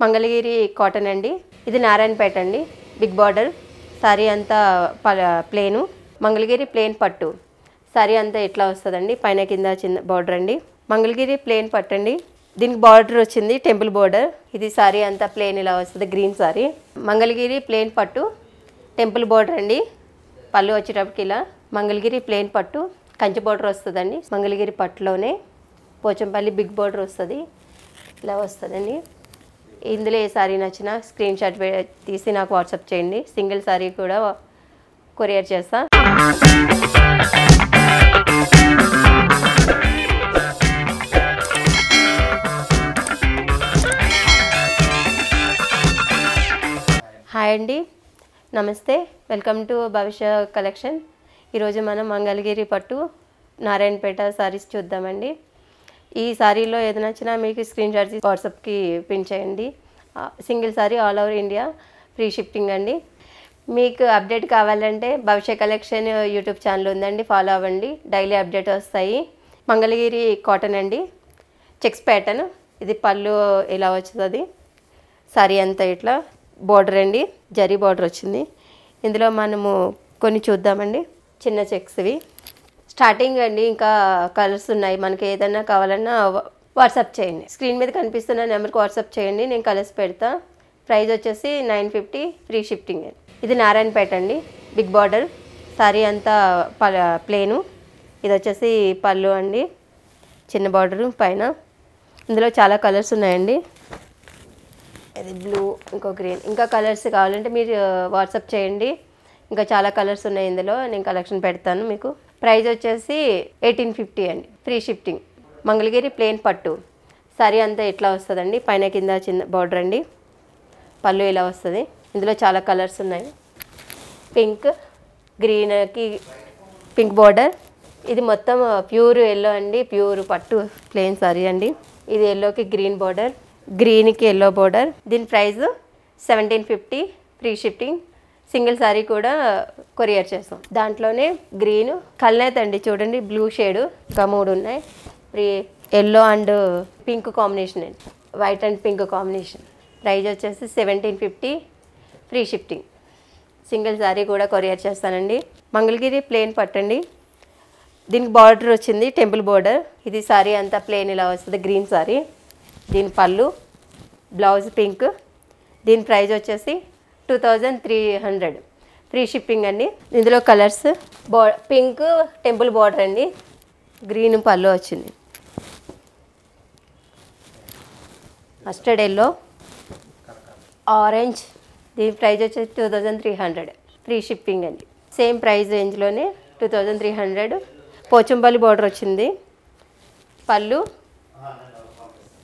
Mangalagiri cotton అండి. ఇది నారాయణపేట అండి. Big border. సారీ అంతా ప- ప్లేను. మంగళగిరి ప్లేన్ పట్టు. సారీ అంతా ఎట్లా వస్తుందండి? పైన కింద చిన్న బార్డర్ అండి. మంగళగిరి ప్లేన్ పట్టు అండి. దీనికి బార్డర్ వచ్చింది టెంపుల్ బార్డర్. ఇది సారీ అంతా ప్లేన్ ఇలా వస్తుంది గ్రీన్ సారీ. మంగళగిరి ప్లేన్ పట్టు. టెంపుల్ బార్డర్ అండి. పళ్ళు వచ్చేటప్పటికి ఇలా మంగళగిరి ప్లేన్ పట్టు. కంచి బార్డర్ వస్తుందండి. మంగళగిరి పట్టులోనే పోచంపల్లి బిగ్ బార్డర్ వస్తుంది. ఇలా వస్తుందండి. ఇందులో ఏ సారీ నచ్చినా స్క్రీన్ షాట్ తీసి నాకు వాట్సాప్ చేయండి. సింగిల్ సారీ కూడా కొరియర్ చేస్తా. హాయ్ అండి. నమస్తే. Welcome to Bhavishya collection. ఈరోజు మనం మంగళగిరి పట్టు నారాయణపేట సారీస్ చూద్దామండి. ఈ సారీలో ఏది నచ్చినా మీకు స్క్రీన్ షాట్ తీసి వాట్సాప్కి పిన్ చేయండి. Single sari all over India free shipping అండి. మీకు అప్డేట్ కావాలంటే భవిష్య కలెక్షన్ యూట్యూబ్ ఛానల్ ఉందండి ఫాలో అవ్వండి. డైలీ అప్డేట్ వస్తాయి. మంగళగిరి కాటన్ అండి. Checks pattern. ఇది పళ్ళు ఇలా వస్తుంది సారీ అంతా ఇట్లా బార్డర్ అండి జరీ బార్డర్ వచ్చింది. ఇందులో మనము కొన్ని చూద్దామండి. చిన్న చెక్స్వి. స్టార్టింగ్ అండి ఇంకా కలర్స్ ఉన్నాయి. మనకి ఏదైనా కావాలన్నా వాట్సాప్ చేయండి. స్క్రీన్ మీద కనిపిస్తున్న నెంబర్కి వాట్సాప్ చేయండి. నేను కలర్స్ పెడతా. ప్రైస్ వచ్చేసి నైన్ ఫిఫ్టీ ఫ్రీ షిఫ్టింగ్ ఇది నారాయణపేట అండి. Big border. సారీ అంతా ప ప్లేను. ఇది వచ్చేసి పళ్ళు అండి. చిన్న బార్డరు పైన. ఇందులో చాలా కలర్స్ ఉన్నాయండి. ఇది బ్లూ ఇంకో గ్రీన్. ఇంకా కలర్స్ కావాలంటే మీరు వాట్సాప్ చేయండి. ఇంకా చాలా కలర్స్ ఉన్నాయి ఇందులో. నేను కలెక్షన్ పెడతాను మీకు. ప్రైజ్ వచ్చేసి ఎయిటీన్ ఫిఫ్టీ అండి. ఫ్రీ షిఫ్టింగ్ మంగళగిరి ప్లేన్ పట్టు. సారీ అంతా ఎట్లా వస్తుందండి? పైన కింద చిన్న బార్డర్ అండి. పళ్ళు ఇలా వస్తుంది. ఇందులో చాలా కలర్స్ ఉన్నాయి. పింక్ గ్రీన్కి పింక్ బార్డర్ ఇది మొత్తం uh, ప్యూర్ ఎల్లో అండి. ప్యూర్ పట్టు ప్లెయిన్ సారీ అండి. ఇది ఎల్లోకి గ్రీన్ బార్డర్ గ్రీన్కి ఎల్లో బార్డర్ దీని price seventeen fifty free shipping single sari కూడా కొరియర్ చేస్తాం. దాంట్లోనే గ్రీన్ కల్నేత్ అండి చూడండి బ్లూ షేడ్ ఇంకా మూడు ఉన్నాయి. ఎల్లో అండ్ పింక్ కాంబినేషన్ అండి. White and pink combination. Price వచ్చేసి seventeen fifty free shipping single sari కూడా కొరియర్ చేస్తానండి. మంగళగిరి ప్లేన్ పట్టండి. దీనికి బార్డర్ వచ్చింది టెంపుల్ బార్డర్. ఇది సారీ అంతా ప్లేన్ ఇలా వస్తుంది గ్రీన్ శారీ దీని పళ్ళు బ్లౌజ్ పింక్. దీని ప్రైజ్ వచ్చేసి two thousand three hundred free shipping అండి. ఇందులో కలర్స్ బా పింక్ టెంపుల్ బార్డర్ అండి. గ్రీన్ పళ్ళు వచ్చింది. మస్టర్డ్ ఎల్లో ఆరెంజ్ దీని ప్రైస్ వచ్చేసి two thousand three hundred free shipping అండి. Same price రేంజ్లోనే two thousand three hundred Pochampally border వచ్చింది. పళ్ళు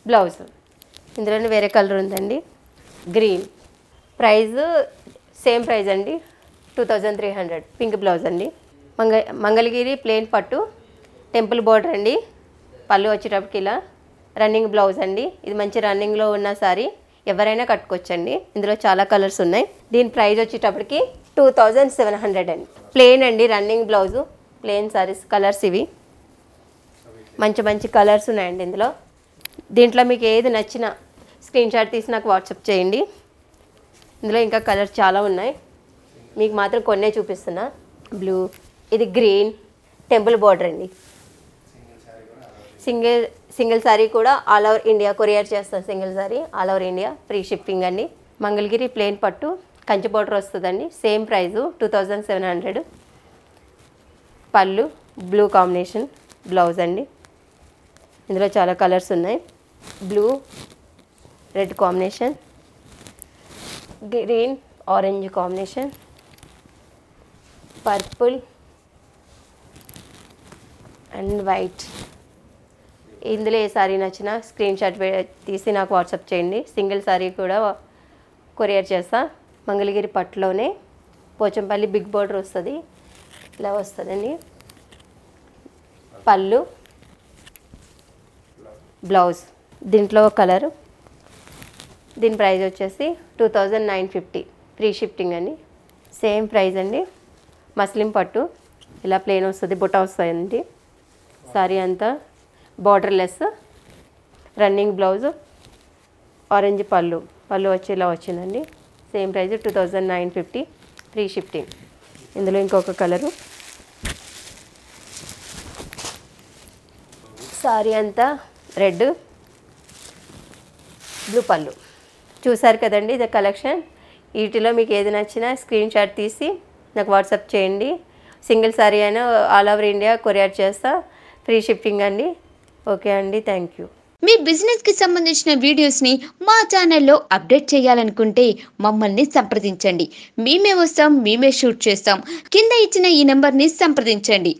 బ్లౌజ్ ఇందులోనే వేరే కలర్ ఉందండి. గ్రీన్ ప్రైస్ సేమ్ ప్రైస్ అండి. Two thousand three hundred. Pink blouse అండి. మంగ మంగళగిరి ప్లేన్ పట్టు. టెంపుల్ బోర్డర్ అండి. పళ్ళు వచ్చేటప్పటికి ఇలా రన్నింగ్ బ్లౌజ్ అండి. ఇది మంచి రన్నింగ్లో ఉన్న సారీ. ఎవరైనా కట్టుకోవచ్చండి. ఇందులో చాలా కలర్స్ ఉన్నాయి. దీని ప్రైస్ వచ్చేటప్పటికి టూ థౌజండ్ సెవెన్ హండ్రెడ్ అండి. ప్లేన్ అండి running blouse. Plain saris colours ఇవి. మంచి మంచి కలర్స్ ఉన్నాయండి ఇందులో. దీంట్లో మీకు ఏది నచ్చిన స్క్రీన్ షాట్ తీసి నాకు వాట్సాప్ చేయండి. ఇందులో ఇంకా కలర్స్ చాలా ఉన్నాయి. మీకు మాత్రం కొన్నే చూపిస్తున్నా. బ్లూ ఇది గ్రీన్ టెంపుల్ బార్డర్ అండి. సింగిల్ సింగిల్ సారీ కూడా ఆల్ ఓవర్ ఇండియా కొరియర్ చేస్తాను single sari all over India free shipping అండి. మంగళగిరి ప్లేన్ పట్టు కంచి బార్డర్ వస్తుందండి. Same price two thousand seven hundred pallu blue combination blouse అండి. ఇందులో చాలా కలర్స్ ఉన్నాయి. Blue red combination green orange combination purple and white ఇందులో ఏ సారీ నచ్చినా స్క్రీన్ షాట్ తీసి నాకు వాట్సాప్ చేయండి. సింగిల్ సారీ కూడా కొరియర్ చేస్తా. మంగళగిరి పట్టులోనే పోచంపల్లి బిగ్ బోర్డర్ వస్తుంది. ఇలా వస్తుందండి. పళ్ళు బ్లౌజ్ దీంట్లో కలరు దీని ప్రైస్ వచ్చేసి two thousand nine fifty. Free shipping అండి. సేమ్ ప్రైస్ అండి. మస్లిం పట్టు. ఇలా ప్లేన్ వస్తుంది బుట్ట వస్తాయండి సారీ అంతా బార్డర్లెస్ రన్నింగ్ బ్లౌజ్ ఆరెంజ్ పళ్ళు. పళ్ళు వచ్చేలా వచ్చిందండి. Same price two thousand nine fifty. Free shipping ఇందులో ఇంకొక కలరు సారీ అంతా రెడ్ బ్లూ పళ్ళు. చూసారు కదండి ఇది కలెక్షన్. వీటిలో మీకు ఏది నచ్చినా స్క్రీన్ షాట్ తీసి నాకు వాట్సాప్ చేయండి. సింగిల్ సారీ అయినా ఆల్ ఓవర్ ఇండియా కొరియర్ చేస్తా. ఫ్రీ షిప్పింగ్ అండి. ఓకే అండి థ్యాంక్ యూ. మీ బిజినెస్కి సంబంధించిన వీడియోస్ని మా ఛానల్లో అప్డేట్ చేయాలనుకుంటే మమ్మల్ని సంప్రదించండి. మేమే వస్తాం మేమే షూట్ చేస్తాం. కింద ఇచ్చిన ఈ నెంబర్ని సంప్రదించండి.